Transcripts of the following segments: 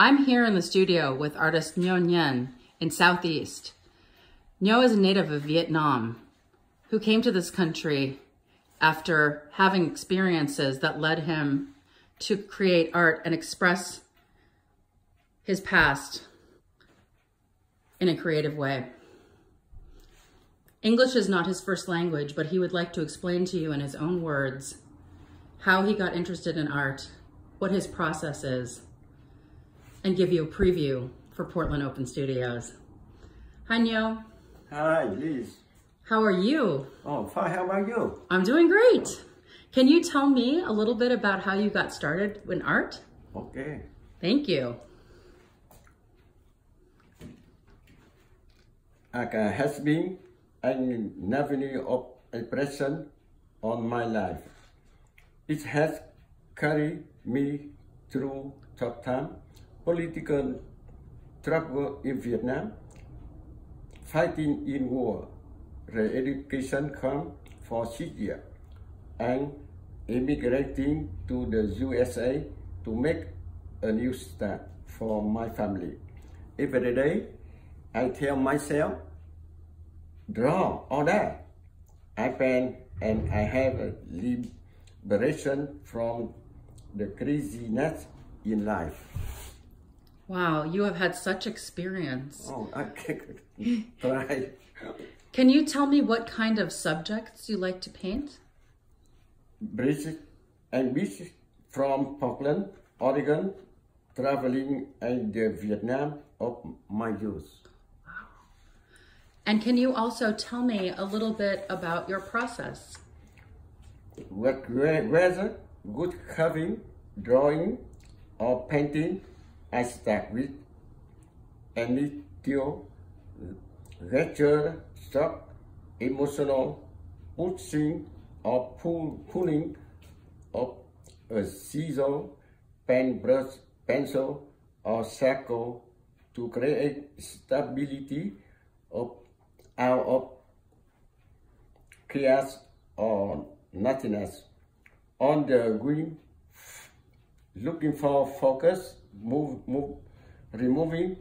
I'm here in the studio with artist Nho Nguyen in Southeast. Nho is a native of Vietnam who came to this country after having experiences that led him to create art and express his past in a creative way. English is not his first language, but he would like to explain to you in his own words how he got interested in art, what his process is, and give you a preview for Portland Open Studios. Hi, Nho. Hi, Liz. How are you? Oh, fine. How about you? I'm doing great. Can you tell me a little bit about how you got started in art? Okay. Thank you. Art uh, has been an avenue of expression on my life. It has carried me through tough time, political trouble in Vietnam, fighting in war, re-education camp for six years, and immigrating to the USA to make a new start for my family. Every day, I tell myself, draw all that. I paint and I have a liberation from the craziness in life. Wow, you have had such experience. Oh, I can try. Can you tell me what kind of subjects you like to paint? British and beach from Portland, Oregon, traveling in the Vietnam of my youth. And can you also tell me a little bit about your process? What whether good carving, drawing, or painting, I start with initial gesture, shock, emotional, pushing or pull, pulling of a scissor, pen brush, pencil, or circle to create stability of out of chaos or nothingness. On the green, looking for focus, move, move, removing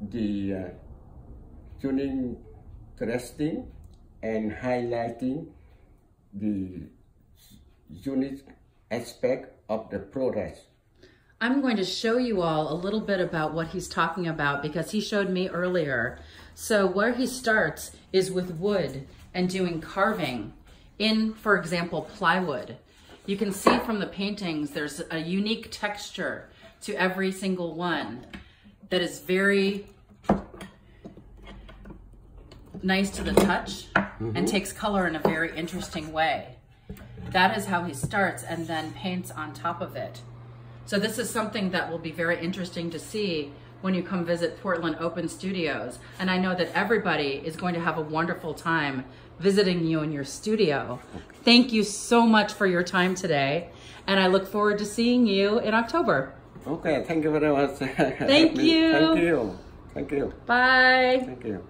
the uh, tuning, interesting, and highlighting the unique aspect of the progress. I'm going to show you all a little bit about what he's talking about because he showed me earlier. So where he starts is with wood and doing carving in, for example, plywood. You can see from the paintings, there's a unique texture to every single one that is very nice to the touch mm -hmm. and mm-hmm. takes color in a very interesting way. That is how he starts and then paints on top of it. So this is something that will be very interesting to see when you come visit Portland Open Studios. And I know that everybody is going to have a wonderful time visiting you in your studio. Thank you so much for your time today. And I look forward to seeing you in October. Okay, thank you very much. Thank you. Thank you. Thank you. Bye. Thank you.